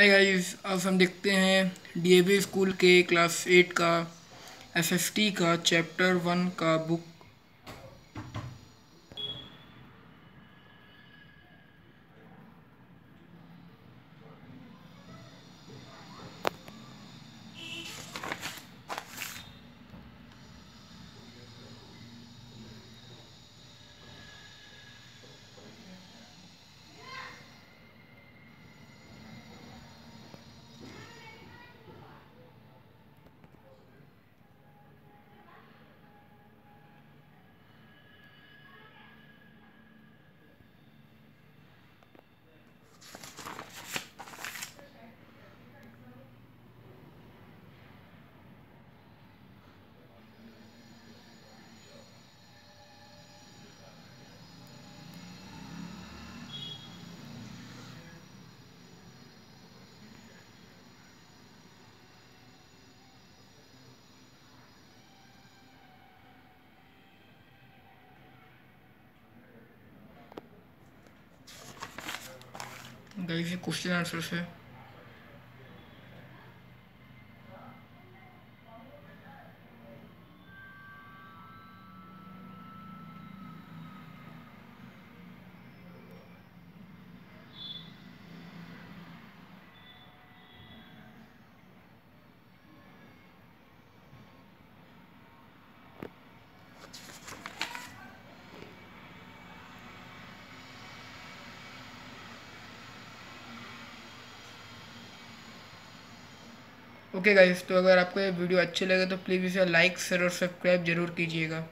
Hi guys अब हम देखते हैं डीएवी स्कूल के क्लास एट का एसएसटी का चैप्टर वन का बुक गाइस ये क्वेश्चन आंसर है ओके गाइस तो अगर आपको ये वीडियो अच्छी लगे तो प्लीज़ इसे लाइक शेयर और सब्सक्राइब ज़रूर कीजिएगा।